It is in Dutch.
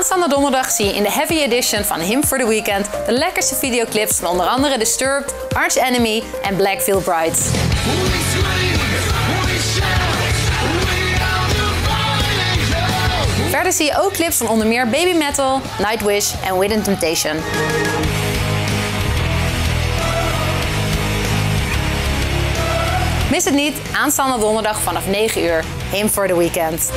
Aanstaande donderdag zie je in de Heavy Edition van Him for the Weekend de lekkerste videoclips van onder andere Disturbed, Arch Enemy en Black Veil Brides. Verder zie je ook clips van onder meer Baby Metal, Nightwish en Within Temptation. Mis het niet, aanstaande donderdag vanaf 9 uur. Him for the Weekend.